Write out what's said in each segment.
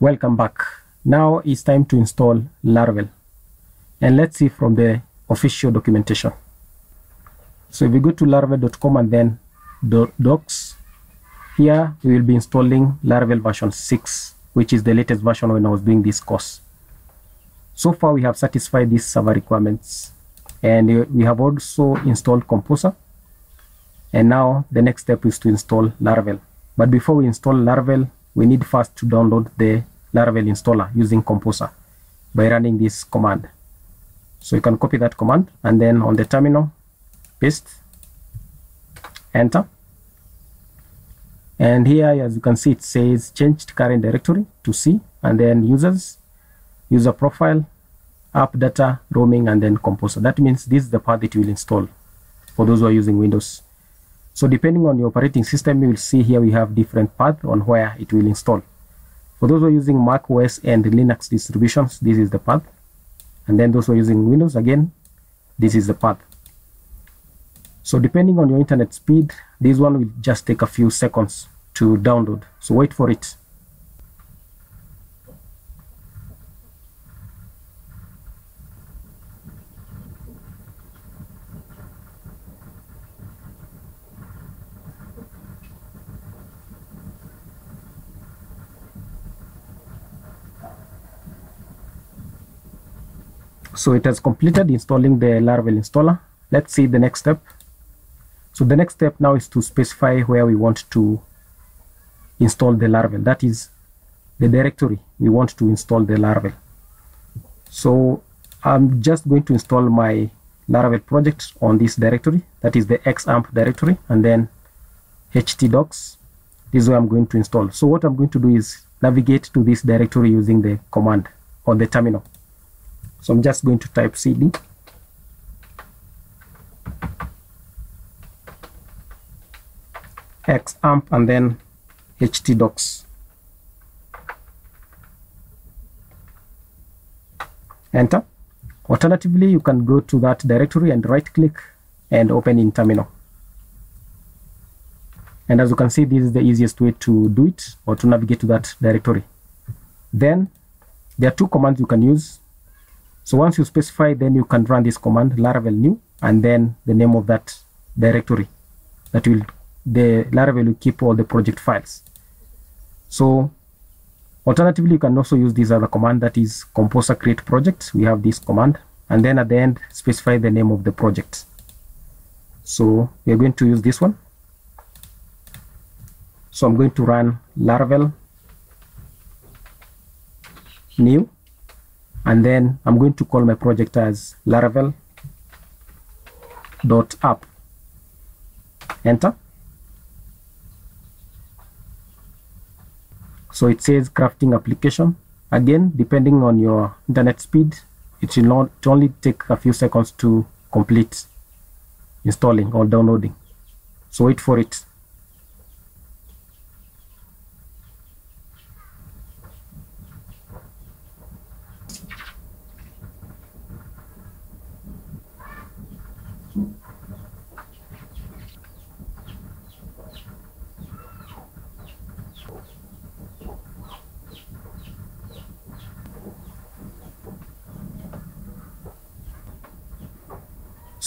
Welcome back. Now it's time to install Laravel. And let's see from the official documentation. So if we go to laravel.com and then docs, here we will be installing Laravel version 6, which is the latest version when I was doing this course. So far we have satisfied these server requirements and we have also installed Composer. And now the next step is to install Laravel. But before we install Laravel, we need first to download the Laravel installer using Composer by running this command. So you can copy that command and then on the terminal, paste, enter. And here, as you can see, it says changed current directory to C and then users, user profile, app data, roaming, and then Composer. That means this is the path that you will install for those who are using Windows. So depending on your operating system, you will see here we have different paths on where it will install. For those who are using Mac OS and Linux distributions, this is the path. And then those who are using Windows, again, this is the path. So depending on your internet speed, this one will just take a few seconds to download. So wait for it. So it has completed installing the Laravel installer. Let's see the next step. So the next step now is to specify where we want to install the Laravel. That is the directory we want to install the Laravel. So I'm just going to install my Laravel project on this directory. That is the xampp directory and then htdocs. This is where I'm going to install. So what I'm going to do is navigate to this directory using the command on the terminal. So I'm just going to type cd xampp and then htdocs. Enter. Alternatively, you can go to that directory and right click and open in terminal. And as you can see, this is the easiest way to do it or to navigate to that directory. Then there are two commands you can use. So once you specify, then you can run this command laravel new and then the name of that directory that will the Laravel will keep all the project files. So alternatively, you can also use this other command that is composer create project. We have this command and then at the end specify the name of the project. So we are going to use this one. So I'm going to run Laravel new and then I'm going to call my project as Laravel dot app. Enter. So it says crafting application. Again, depending on your internet speed, it will not only take a few seconds to complete installing or downloading. So wait for it.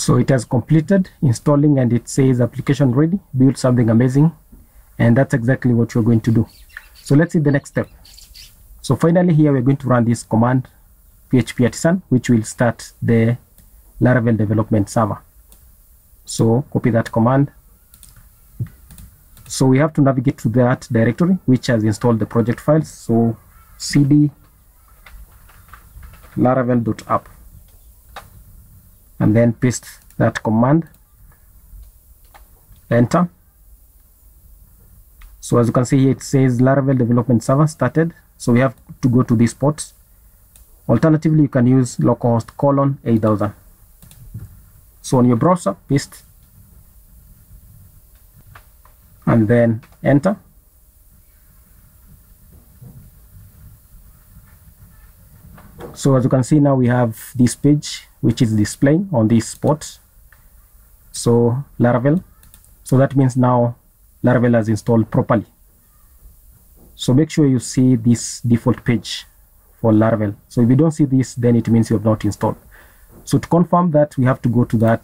So it has completed installing and it says application ready, build something amazing. And that's exactly what you're going to do. So let's see the next step. So finally here we're going to run this command php artisan, which will start the Laravel development server. So copy that command. So we have to navigate to that directory, which has installed the project files. So cd laravel.app and then paste that command. Enter. So as you can see here it says laravel development server started. So we have to go to this port alternatively you can use localhost colon 8000 so on your browser paste. And then enter so as you can see now we have this page which is displaying on this spot so laravel so that means now laravel has installed properly So make sure you see this default page for Laravel. So if you don't see this, then it means you have not installed. So to confirm that, we have to go to that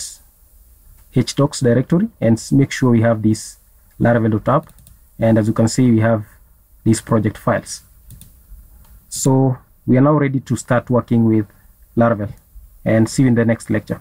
hdocs directory and make sure we have this laravel.app. And as you can see, we have these project files. So we are now ready to start working with Laravel and see you in the next lecture.